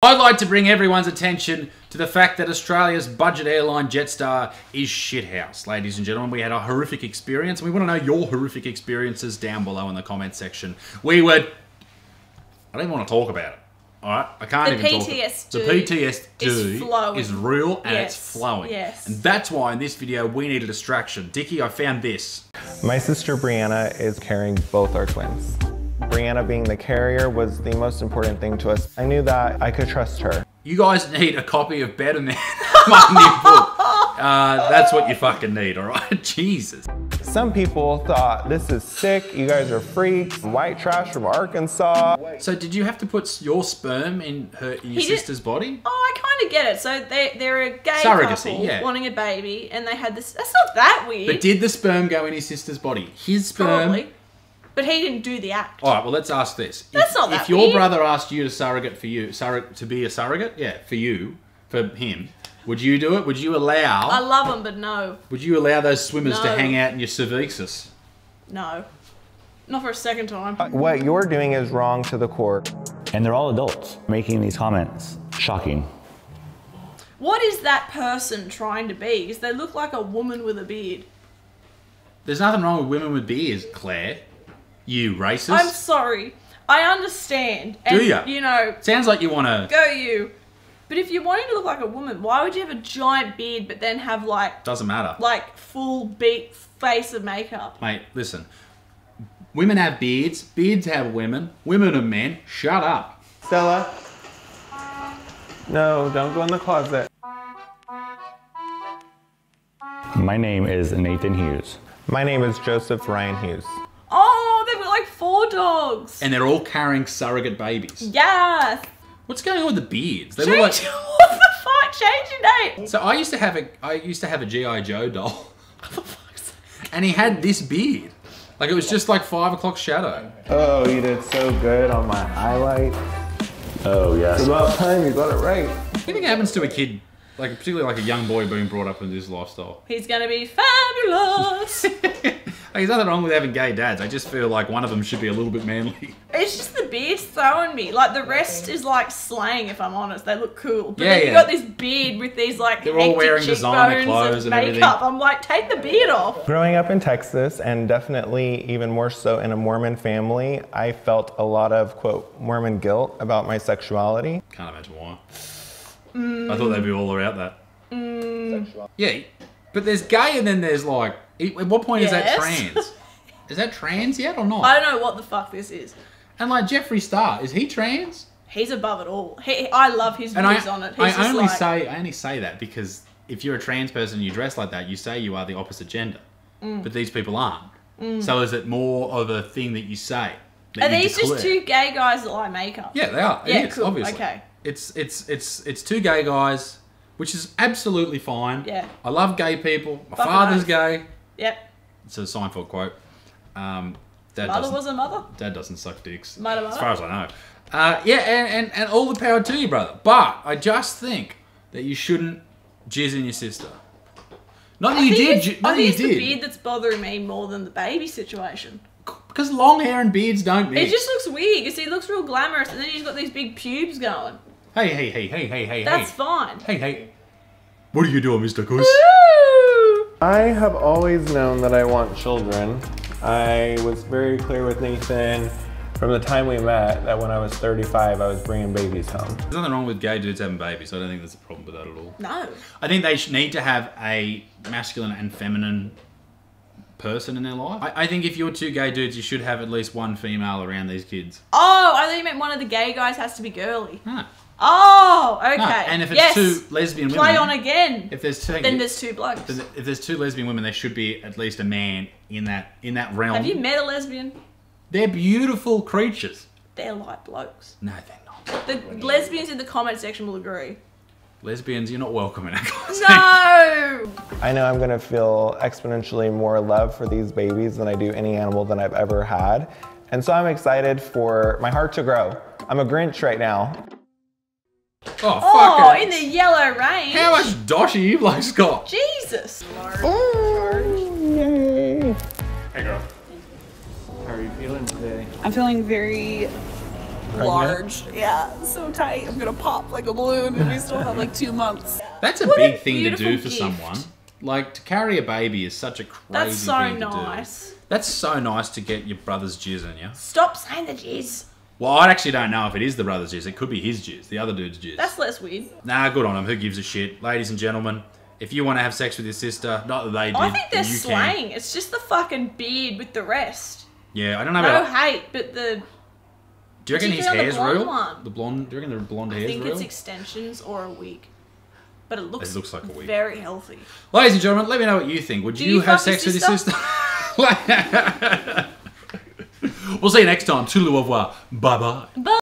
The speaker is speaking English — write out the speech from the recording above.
I'd like to bring everyone's attention to the fact that Australia's budget airline Jetstar is shithouse. Ladies and gentlemen, we had a horrific experience, and we want to know your horrific experiences down below in the comment section. We would... I don't even want to talk about it. Alright? I can't The even talk PTSD The PTSD is flowing. is real and it's flowing. yes. And that's why in this video we need a distraction. Dickie, I found this. My sister Brianna is carrying both our twins. Brianna being the carrier was the most important thing to us. I knew that I could trust her. You guys need a copy of Better Man, my new book. Uh, that's what you fucking need, alright? Jesus. Some people thought, this is sick, you guys are freaks, white trash from Arkansas. So did you have to put your sperm in her in your He did- sister's body? Oh, I kind of get it. So they they're a gay Surrogacy, couple yeah. wanting a baby, and they had this. That's not that weird. But did the sperm go in his sister's body? His sperm. Probably. But he didn't do the act. All right. Well, let's ask this. That's if, not that If your weird. brother asked you to surrogate for you, surrogate to be a surrogate, yeah, for you, for him, would you do it? Would you allow? I love him, but no, would you allow those swimmers to hang out in your cervixus? no, not for a second time. Uh, what you're doing is wrong to the core. And they're all adults making these comments. Shocking. What is that person trying to be? Because they look like a woman with a beard. There's nothing wrong with women with beards, Claire. You racist. I'm sorry. I understand. And, ya? You know, Sounds like you want to. go you. But if you're wanting to look like a woman, why would you have a giant beard but then have like Doesn't matter. like full beat face of makeup? Mate, listen. Women have beards. Beards have women. Women are men. Shut up. Stella? No, don't go in the closet. My name is Nathan Hughes. My name is Joseph Ryan Hughes. Dogs. And they're all carrying surrogate babies. yes. What's going on with the beards? They Change, look like. what the fuck? Change your name. So I used to have a I used to have a GI Joe doll, and he had this beard. Like it was just like five o'clock shadow. Oh, you did so good on my highlight. Oh, yes. It's about time you got it right. What do you think happens to a kid, like particularly like a young boy being brought up in this lifestyle? He's gonna be fabulous. Like, there's nothing wrong with having gay dads. I just feel like one of them should be a little bit manly. it's just the beard throwing me. Like the rest is like slang, if I'm honest. They look cool. But Yeah, then you yeah. got this beard with these like They're all hectic wearing designer cheekbones clothes and everything. makeup. I'm like, take the beard off. Growing up in Texas, and definitely even more so in a Mormon family, I felt a lot of, quote, Mormon guilt about my sexuality. Can't imagine why. I thought they'd be all about that. Mm. Yeah, but there's gay and then there's like. At what point is that trans? Is that trans yet or not? I don't know what the fuck this is. And like Jeffree Star, is he trans? He's above it all. He, I love his And I, views on it. He's I only like, say I only say that because if you're a trans person and you dress like that, you say you are the opposite gender. Mm. But these people aren't. So is it more of a thing that you say? that Are you these just two gay guys that like makeup? Yeah, they are. It Yeah, is, cool. obviously. Okay. It's it's it's it's two gay guys, which is absolutely fine. Yeah. I love gay people. My Fucking father's oath. gay. Yep. It's a Seinfeld quote. Um, dad Mother was a mother. Dad doesn't suck dicks. Mother, As far as I know. Uh, yeah, and, and, and all the power to you, brother. But I just think that you shouldn't jizz in your sister. Not that I you did. ju- Not I that think you it's the did. beard that's bothering me more than the baby situation. Because long hair and beards don't mix. It just looks weird You see, he looks real glamorous and then he's got these big pubes going. Hey, hey, hey, hey, hey, hey, That's hey. fine. Hey, hey. What are you doing, Mr. Goose? Woo! I have always known that I want children. I was very clear with Nathan from the time we met that when I was 35, I was bringing babies home. There's nothing wrong with gay dudes having babies. I don't think there's a problem with that at all. No. I think they need to have a masculine and feminine person in their life. I, I think if you're two gay dudes, you should have at least one female around these kids. Oh, I thought you meant one of the gay guys has to be girly. No. Oh, okay. No. And if it's yes. two lesbian women, Play on again. if there's two, then there's two blokes. if there's two lesbian women, there should be at least a man in that in that realm. Have you met a lesbian? They're beautiful creatures. They're like blokes. No, they're not. The lesbians in the comment section will agree. Lesbians, you're not welcome in our class. No! I know I'm gonna feel exponentially more love for these babies than I do any animal that I've ever had. And so I'm excited for my heart to grow. I'm a Grinch right now. Oh, Oh, fuck in the yellow rain. How much doshy you blokes got? Jesus. Yay! Hey girl. How are you feeling today? I'm feeling very large. Yeah, so tight. I'm gonna pop like a balloon, and we still have like two months. That's a What a big thing to do beautiful for gift. someone. Like to carry a baby is such a crazy That's so thing to nice. do. That's so nice to get your brother's jizz in you. Stop saying the jizz. Well, I actually don't know if it is the brother's jizz. It could be his jizz, the other dude's jizz. That's less weird. Nah, good on him. Who gives a shit? Ladies and gentlemen, if you want to have sex with your sister, not that they did, I think they're then you can. slaying. It's just the fucking beard with the rest. Yeah, I don't know No about. hate, but the do you reckon his on the real? one. The blonde? Do you reckon the blonde I hair's think real? it's extensions or a wig. But it looks, It looks like a wig. very healthy. Ladies and gentlemen, let me know what you think. Would you, you have your sex with your sister? we'll see you next time. Toodaloo au revoir. Bye bye.